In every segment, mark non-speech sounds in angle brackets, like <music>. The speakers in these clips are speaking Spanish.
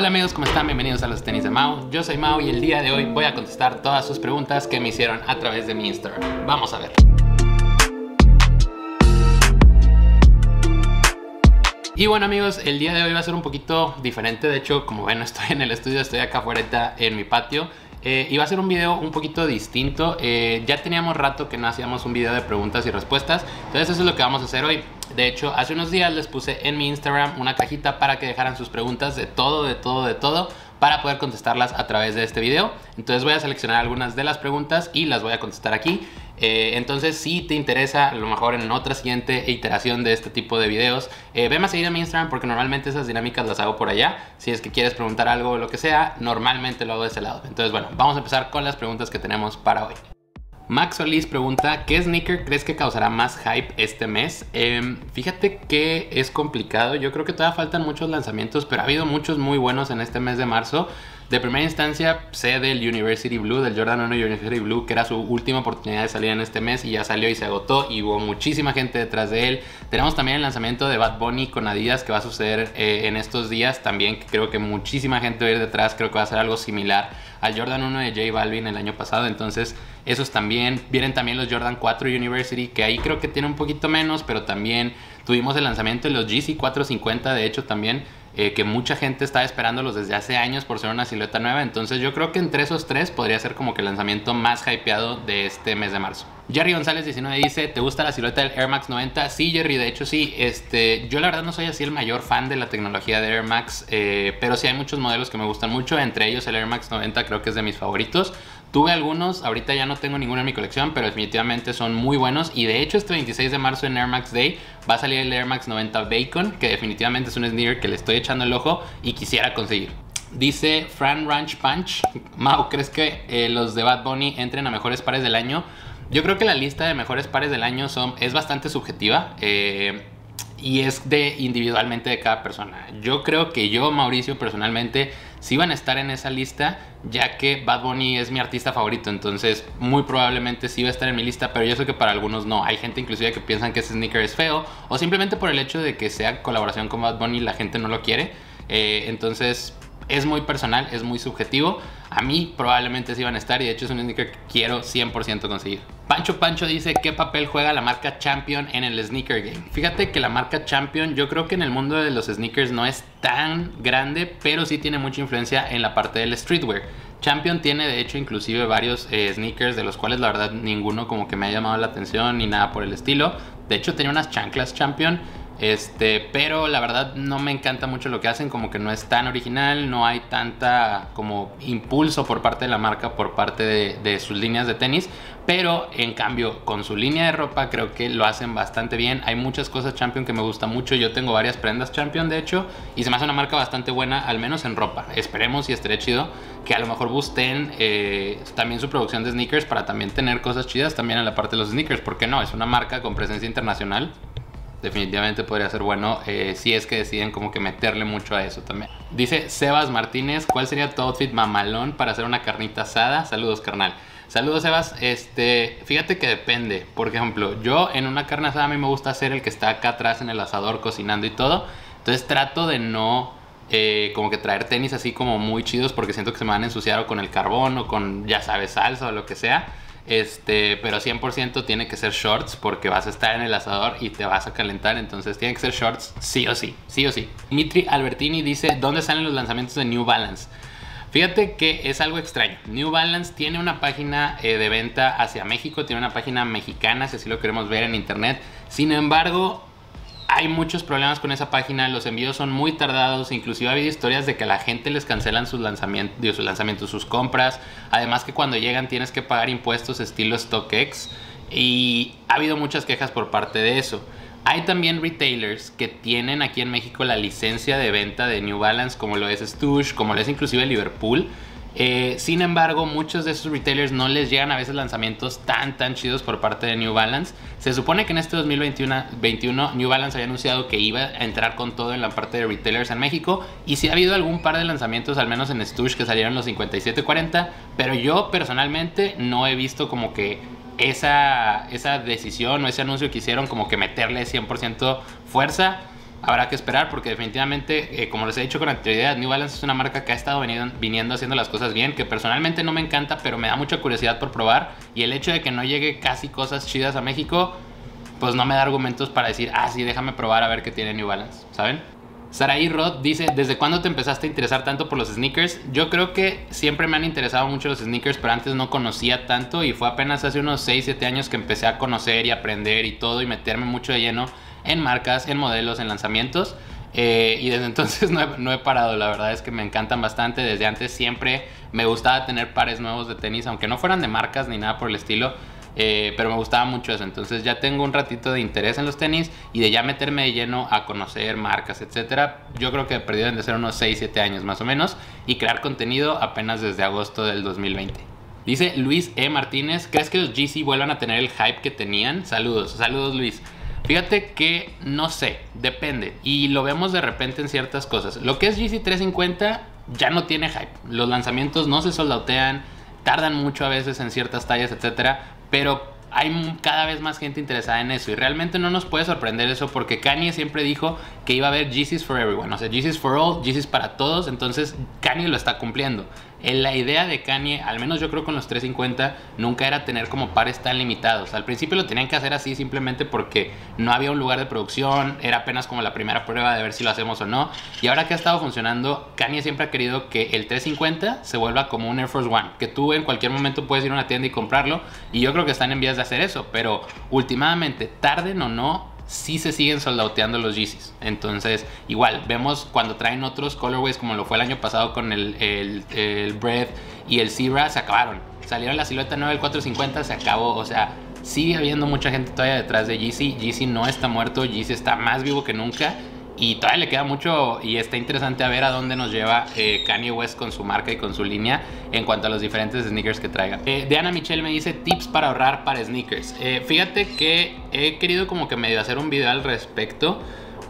Hola amigos, ¿cómo están? Bienvenidos a los tenis de Mau. Yo soy Mau y el día de hoy voy a contestar todas sus preguntas que me hicieron a través de mi Instagram. Vamos a ver. Y bueno amigos, el día de hoy va a ser un poquito diferente. De hecho, como ven, <laughs> estoy en el estudio, estoy acá afuera en mi patio. Eh, va a ser un video un poquito distinto. Eh, ya teníamos rato que no hacíamos un video de preguntas y respuestas. Entonces eso es lo que vamos a hacer hoy. De hecho, hace unos días les puse en mi Instagram una cajita para que dejaran sus preguntas de todo, de todo, de todo para poder contestarlas a través de este video. Entonces voy a seleccionar algunas de las preguntas y las voy a contestar aquí. Eh, entonces si te interesa, a lo mejor en otra siguiente iteración de este tipo de videos, eh, ven a seguir a mi Instagram porque normalmente esas dinámicas las hago por allá. Si es que quieres preguntar algo o lo que sea, normalmente lo hago de ese lado. Entonces bueno, vamos a empezar con las preguntas que tenemos para hoy. Max Solís pregunta, ¿qué sneaker crees que causará más hype este mes? Em, fíjate que es complicado, yo creo que todavía faltan muchos lanzamientos, pero ha habido muchos muy buenos en este mes de marzo. De primera instancia, sé del University Blue, del Jordan 1 University Blue, que era su última oportunidad de salir en este mes y ya salió y se agotó y hubo muchísima gente detrás de él. Tenemos también el lanzamiento de Bad Bunny con Adidas que va a suceder eh, en estos días también, que creo que muchísima gente va a ir detrás, creo que va a ser algo similar al Jordan 1 de J Balvin el año pasado, entonces esos también, vienen también los Jordan 4 University, que ahí creo que tiene un poquito menos, pero también tuvimos el lanzamiento de los GC 450, de hecho también eh, que mucha gente está esperándolos desde hace años por ser una silueta nueva. Entonces yo creo que entre esos tres podría ser como que el lanzamiento más hypeado de este mes de marzo. Jerry González 19 dice, ¿te gusta la silueta del Air Max 90? Sí, Jerry, de hecho sí. Este, yo la verdad no soy así el mayor fan de la tecnología de Air Max, eh, pero sí hay muchos modelos que me gustan mucho, entre ellos el Air Max 90 creo que es de mis favoritos. Tuve algunos, ahorita ya no tengo ninguno en mi colección, pero definitivamente son muy buenos. Y de hecho, este 26 de marzo en Air Max Day va a salir el Air Max 90 Bacon, que definitivamente es un sneaker que le estoy echando el ojo y quisiera conseguir. Dice Fran Ranch Punch, Mau, ¿crees que eh, los de Bad Bunny entren a mejores pares del año? Yo creo que la lista de mejores pares del año son, es bastante subjetiva. Eh, y es de individualmente de cada persona. Yo creo que yo, Mauricio, personalmente, sí van a estar en esa lista, ya que Bad Bunny es mi artista favorito, entonces muy probablemente sí va a estar en mi lista, pero yo sé que para algunos no. Hay gente inclusive que piensan que ese sneaker es feo, o simplemente por el hecho de que sea colaboración con Bad Bunny la gente no lo quiere. Eh, entonces es muy personal, es muy subjetivo. A mí probablemente sí van a estar y de hecho es un sneaker que quiero 100% conseguir. Pancho Pancho dice qué papel juega la marca Champion en el sneaker game. Fíjate que la marca Champion yo creo que en el mundo de los sneakers no es tan grande, pero sí tiene mucha influencia en la parte del streetwear. Champion tiene de hecho inclusive varios eh, sneakers de los cuales la verdad ninguno como que me ha llamado la atención ni nada por el estilo. De hecho tenía unas chanclas Champion este, pero la verdad no me encanta mucho lo que hacen, como que no es tan original, no hay tanta como impulso por parte de la marca, por parte de, sus líneas de tenis, pero en cambio con su línea de ropa creo que lo hacen bastante bien. Hay muchas cosas Champion que me gusta mucho, yo tengo varias prendas Champion de hecho, y se me hace una marca bastante buena, al menos en ropa. Esperemos y estaré chido que a lo mejor gusten eh, también su producción de sneakers para también tener cosas chidas también en la parte de los sneakers, porque no, es una marca con presencia internacional definitivamente podría ser bueno eh, si es que deciden como que meterle mucho a eso también. Dice Sebas Martínez, ¿cuál sería tu outfit mamalón para hacer una carnita asada? Saludos, carnal. Saludos, Sebas. Este, fíjate que depende. Por ejemplo, yo en una carne asada a mí me gusta hacer el que está acá atrás en el asador cocinando y todo. Entonces trato de no eh, como que traer tenis así como muy chidos porque siento que se me van a ensuciar o con el carbón o con, ya sabes, salsa o lo que sea. Este, pero 100% tiene que ser shorts porque vas a estar en el asador y te vas a calentar. Entonces tiene que ser shorts sí o sí, sí o sí. Dimitri Albertini dice, ¿dónde salen los lanzamientos de New Balance? Fíjate que es algo extraño. New Balance tiene una página eh, de venta hacia México, tiene una página mexicana, si así lo queremos ver en internet. Sin embargo, hay muchos problemas con esa página, los envíos son muy tardados, inclusive ha habido historias de que la gente les cancelan sus lanzamientos, sus lanzamientos, sus compras, además que cuando llegan tienes que pagar impuestos estilo StockX y ha habido muchas quejas por parte de eso. Hay también retailers que tienen aquí en México la licencia de venta de New Balance, como lo es Stush, como lo es inclusive Liverpool, eh, sin embargo, muchos de esos retailers no les llegan a veces lanzamientos tan tan chidos por parte de New Balance. Se supone que en este 2021 New Balance había anunciado que iba a entrar con todo en la parte de retailers en México. Y sí ha habido algún par de lanzamientos, al menos en Stush, que salieron los 5740, pero yo personalmente no he visto como que esa, esa decisión o ese anuncio que hicieron como que meterle 100% fuerza habrá que esperar porque definitivamente, eh, como les he dicho con anterioridad, New Balance es una marca que ha estado viniendo haciendo las cosas bien, que personalmente no me encanta, pero me da mucha curiosidad por probar. Y el hecho de que no llegue casi cosas chidas a México, pues no me da argumentos para decir, ah, sí, déjame probar a ver qué tiene New Balance, ¿saben? Saraí Rod dice, ¿desde cuándo te empezaste a interesar tanto por los sneakers? Yo creo que siempre me han interesado mucho los sneakers, pero antes no conocía tanto y fue apenas hace unos 6, 7 años que empecé a conocer y aprender y todo y meterme mucho de lleno en marcas, en modelos, en lanzamientos. Eh, y desde <laughs> entonces no he, parado, la verdad es que me encantan bastante. Desde antes siempre me gustaba tener pares nuevos de tenis, aunque no fueran de marcas ni nada por el estilo. Eh, pero me gustaba mucho eso. Entonces ya tengo un ratito de interés en los tenis y de ya meterme de lleno a conocer marcas, etcétera. Yo creo que perdido de ser unos 6, 7 años más o menos y crear contenido apenas desde agosto del 2020. Dice Luis E. Martínez, ¿crees que los GC vuelvan a tener el hype que tenían? Saludos, saludos Luis. Fíjate que no sé, depende. Y lo vemos de repente en ciertas cosas. Lo que es GC 350 ya no tiene hype. Los lanzamientos no se soldautean, tardan mucho a veces en ciertas tallas, etcétera pero hay cada vez más gente interesada en eso y realmente no nos puede sorprender eso porque Kanye siempre dijo que iba a haber Yeezys for everyone, o sea, Yeezys for all, Yeezys para todos, entonces Kanye lo está cumpliendo. En la idea de Kanye, al menos yo creo con los 350, nunca era tener como pares tan limitados. Al principio lo tenían que hacer así simplemente porque no había un lugar de producción, era apenas como la primera prueba de ver si lo hacemos o no. Y ahora que ha estado funcionando, Kanye siempre ha querido que el 350 se vuelva como un Air Force One, que tú en cualquier momento puedes ir a una tienda y comprarlo. Y yo creo que están en vías de hacer eso, pero últimamente, tarden o no, sí se siguen soldauteando los Yeezys. Entonces, igual, vemos cuando traen otros colorways, como lo fue el año pasado con el, el, el Bread y el Zebra, se acabaron. Salieron la silueta nueva del 450, se acabó. O sea, sigue habiendo mucha gente todavía detrás de Yeezy. Yeezy no está muerto, Yeezy está más vivo que nunca. Y todavía le queda mucho y está interesante a ver a dónde nos lleva eh, Kanye West con su marca y con su línea en cuanto a los diferentes sneakers que traiga. Eh, Diana Michelle me dice tips para ahorrar para sneakers. Eh, fíjate que he querido como que medio hacer un video al respecto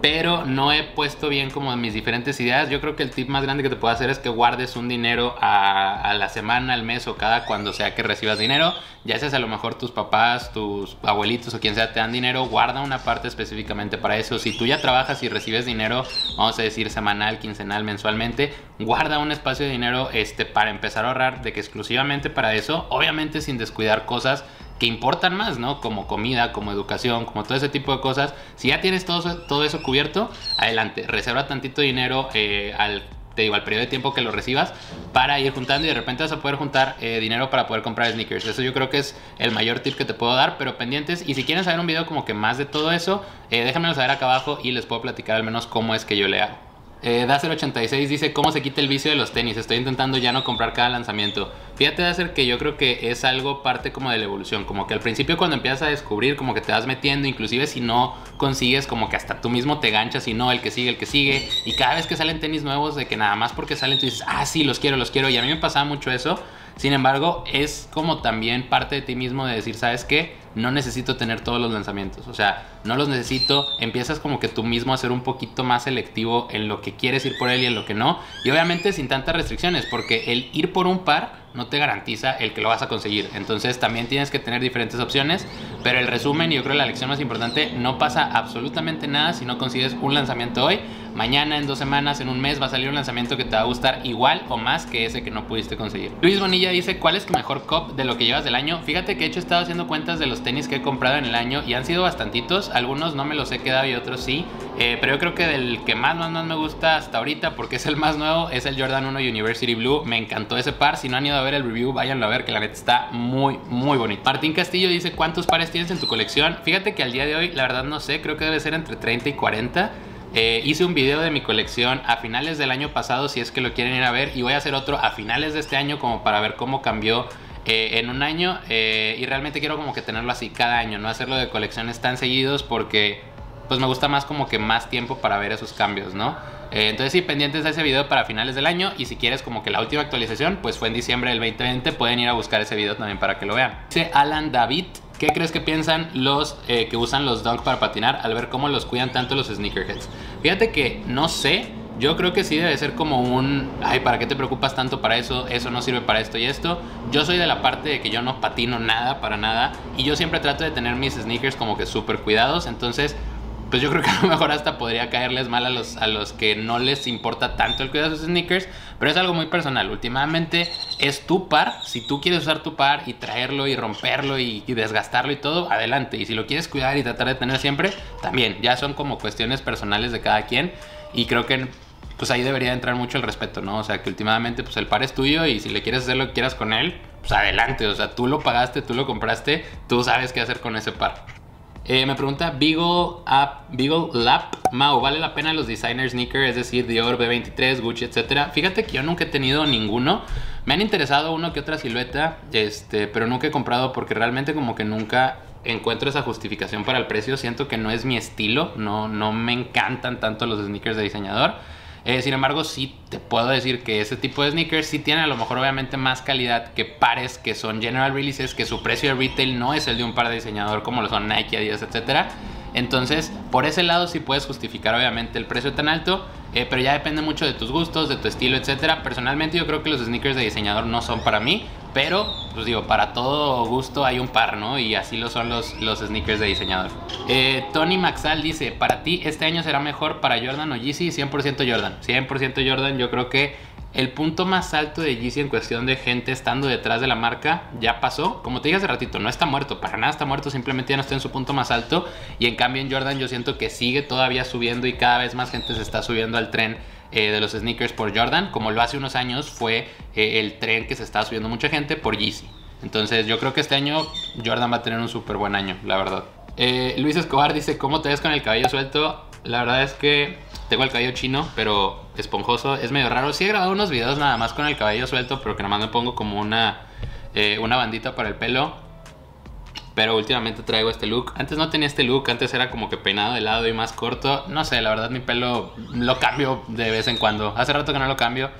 pero no he puesto bien como mis diferentes ideas. Yo creo que el tip más grande que te puedo hacer es que guardes un dinero a, la semana, al mes o cada cuando sea que recibas dinero. Ya seas a lo mejor tus papás, tus abuelitos o quien sea te dan dinero, guarda una parte específicamente para eso. Si tú ya trabajas y recibes dinero, vamos a decir semanal, quincenal, mensualmente, guarda un espacio de dinero este, para empezar a ahorrar de que exclusivamente para eso, obviamente sin descuidar cosas que importan más, ¿no? Como comida, como educación, como todo ese tipo de cosas. Si ya tienes todo, todo eso cubierto, adelante, reserva tantito dinero eh, al te digo, al periodo de tiempo que lo recibas para ir juntando y de repente vas a poder juntar eh, dinero para poder comprar sneakers. Eso yo creo que es el mayor tip que te puedo dar, pero pendientes. Y si quieren saber un video como que más de todo eso, eh, déjenmelo saber acá abajo y les puedo platicar al menos cómo es que yo le hago. Eh, Dacer86 dice, ¿cómo se quita el vicio de los tenis? Estoy intentando ya no comprar cada lanzamiento. Fíjate, Dacer, que yo creo que es algo parte como de la evolución. Como que al principio cuando empiezas a descubrir, como que te vas metiendo, inclusive si no consigues, como que hasta tú mismo te ganchas y no, el que sigue, el que sigue. Y cada vez que salen tenis nuevos, de que nada más porque salen, tú dices, ah, sí, los quiero, los quiero. Y a mí me pasaba mucho eso. Sin embargo, es como también parte de ti mismo de decir, ¿sabes qué? No necesito tener todos los lanzamientos. O sea, no los necesito. Empiezas como que tú mismo a ser un poquito más selectivo en lo que quieres ir por él y en lo que no. Y obviamente sin tantas restricciones, porque el ir por un par no te garantiza el que lo vas a conseguir. Entonces también tienes que tener diferentes opciones. Pero el resumen, y yo creo la lección más importante, no pasa absolutamente nada si no consigues un lanzamiento hoy. Mañana, en dos semanas, en un mes va a salir un lanzamiento que te va a gustar igual o más que ese que no pudiste conseguir. Luis Bonilla dice, ¿cuál es tu mejor cop de lo que llevas del año? Fíjate que he hecho he estado haciendo cuentas de los tenis que he comprado en el año y han sido bastantitos. Algunos no me los he quedado y otros sí. Eh, pero yo creo que del que más, más, más me gusta hasta ahorita, porque es el más nuevo, es el Jordan 1 University Blue. Me encantó ese par. Si no han ido a ver el review, váyanlo a ver, que la neta está muy, muy bonito. Martín Castillo dice, ¿cuántos pares tienes en tu colección? Fíjate que al día de hoy, la verdad no sé, creo que debe ser entre 30 y 40. Eh, hice un video de mi colección a finales del año pasado, si es que lo quieren ir a ver, y voy a hacer otro a finales de este año como para ver cómo cambió eh, en un año. y realmente quiero como que tenerlo así cada año, no hacerlo de colecciones tan seguidos porque pues me gusta más como que más tiempo para ver esos cambios, ¿no? Eh, entonces sí, pendientes de ese video para finales del año y si quieres como que la última actualización, pues fue en diciembre del 2020, pueden ir a buscar ese video también para que lo vean. Dice Alan David, ¿qué crees que piensan los eh, que usan los Dunk para patinar al ver cómo los cuidan tanto los sneakerheads? Fíjate que no sé, yo creo que sí debe ser como un, ay, ¿para qué te preocupas tanto para eso? Eso no sirve para esto y esto. Yo soy de la parte de que yo no patino nada, para nada. Y yo siempre trato de tener mis sneakers como que súper cuidados. Entonces, pues yo creo que a lo mejor hasta podría caerles mal a los, a los que no les importa tanto el cuidado de sus sneakers, pero es algo muy personal. Últimamente es tu par, si tú quieres usar tu par y traerlo y romperlo y, desgastarlo y todo, adelante. Y si lo quieres cuidar y tratar de tener siempre, también. Ya son como cuestiones personales de cada quien y creo que pues ahí debería entrar mucho el respeto, ¿no? O sea, que últimamente pues el par es tuyo y si le quieres hacer lo que quieras con él, pues adelante. O sea, tú lo pagaste, tú lo compraste, tú sabes qué hacer con ese par. Eh, me pregunta Beagle, App, Beagle Lap, Mao, ¿vale la pena los designer sneakers? Es decir, Dior, B23, Gucci, etcétera. Fíjate que yo nunca he tenido ninguno. Me han interesado uno que otra silueta, este, pero nunca he comprado porque realmente como que nunca encuentro esa justificación para el precio. Siento que no es mi estilo, no, no me encantan tanto los sneakers de diseñador. Eh, sin embargo, sí te puedo decir que ese tipo de sneakers sí tienen a lo mejor obviamente más calidad que pares que son general releases, que su precio de retail no es el de un par de diseñador como lo son Nike, Adidas, etcétera. Entonces, por ese lado sí puedes justificar obviamente el precio tan alto, eh, pero ya depende mucho de tus gustos, de tu estilo, etcétera. Personalmente yo creo que los sneakers de diseñador no son para mí, pero pues digo, para todo gusto hay un par, ¿no? Y así lo son los, los sneakers de diseñador. Eh, Tony Maxal dice, para ti este año será mejor para Jordan o Yeezy, 100% Jordan. 100% Jordan, yo creo que el punto más alto de Yeezy en cuestión de gente estando detrás de la marca ya pasó. Como te dije hace ratito, no está muerto, para nada está muerto, simplemente ya no está en su punto más alto. Y en cambio en Jordan yo siento que sigue todavía subiendo y cada vez más gente se está subiendo al tren eh, de los sneakers por Jordan, como lo hace unos años fue eh, el tren que se estaba subiendo mucha gente por Yeezy. Entonces yo creo que este año Jordan va a tener un súper buen año, la verdad. Eh, Luis Escobar dice, ¿cómo te ves con el cabello suelto? La verdad es que tengo el cabello chino, pero esponjoso. Es medio raro. Sí he grabado unos videos nada más con el cabello suelto, pero que nada más me pongo como una, eh, una bandita para el pelo. Pero últimamente traigo este look. Antes no tenía este look, antes era como que peinado de lado y más corto. No sé, la verdad mi pelo lo cambio de vez en cuando. Hace rato que no lo cambio.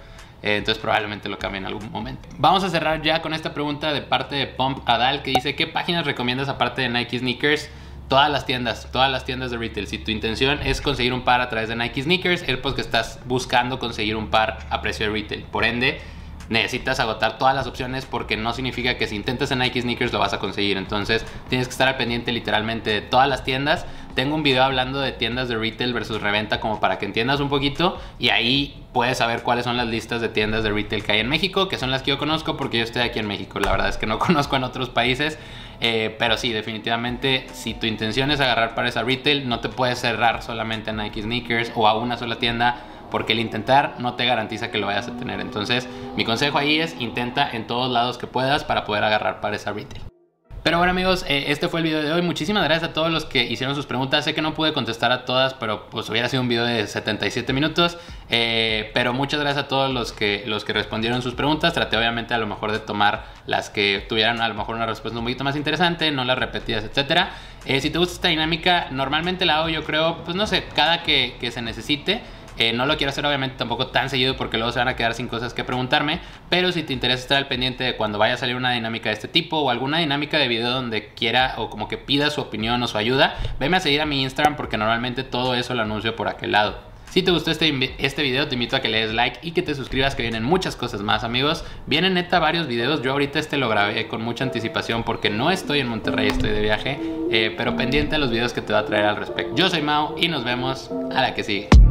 Eh, entonces probablemente lo cambie en algún momento. Vamos a cerrar ya con esta pregunta de parte de Pump Adal que dice ¿qué páginas recomiendas aparte de Nike Sneakers? Todas las tiendas, todas las tiendas de retail. Si tu intención es conseguir un par a través de Nike Sneakers, es pues que estás buscando conseguir un par a precio de retail. Por ende, necesitas agotar todas las opciones porque no significa que si intentas en Nike Sneakers lo vas a conseguir. Entonces, tienes que estar al pendiente literalmente de todas las tiendas. Tengo un video hablando de tiendas de retail versus reventa como para que entiendas un poquito y ahí puedes saber cuáles son las listas de tiendas de retail que hay en México, que son las que yo conozco porque yo estoy aquí en México. La verdad es que no <laughs> conozco en otros países. Eh, pero sí, definitivamente, si tu intención es agarrar para esa retail, no te puedes cerrar solamente a Nike Sneakers o a una sola tienda, porque el intentar no te garantiza que lo vayas a tener. Entonces, mi consejo ahí es intenta en todos lados que puedas para poder agarrar para esa retail. Pero bueno amigos, eh, este fue el video de hoy. Muchísimas gracias a todos los que hicieron sus preguntas. Sé que no pude contestar a todas, pero pues hubiera sido un video de 77 minutos. Eh, pero muchas gracias a todos los que, los que respondieron sus preguntas. Traté obviamente a lo mejor de tomar las que tuvieran a lo mejor una respuesta un poquito más interesante, no las repetidas, etcétera. Eh, si te gusta esta dinámica, normalmente la hago yo creo, pues no sé, cada que se necesite. Eh, no lo quiero hacer obviamente tampoco tan seguido porque luego se van a quedar sin cosas que preguntarme, pero si te interesa estar al pendiente de cuando vaya a salir una dinámica de este tipo o alguna dinámica de video donde quiera o como que pida su opinión o su ayuda, venme a seguir a mi Instagram porque normalmente todo eso lo anuncio por aquel lado. Si te gustó este, este video, te invito a que le des like y que te suscribas, que vienen muchas cosas más, amigos. Vienen neta varios videos. Yo ahorita este lo grabé con mucha anticipación porque no estoy en Monterrey, estoy de viaje. Eh, pero pendiente a los videos que te va a traer al respecto. Yo soy Mao y nos vemos a la que sigue.